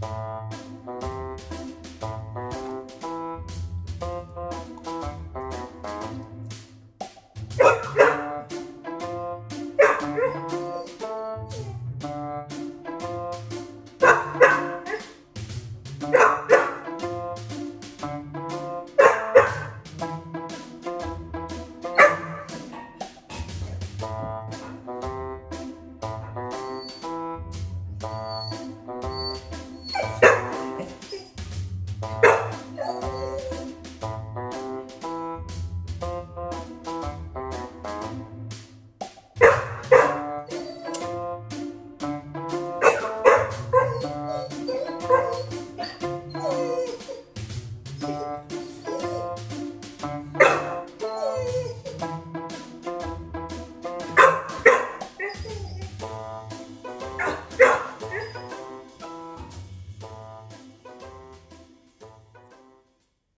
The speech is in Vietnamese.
Bye.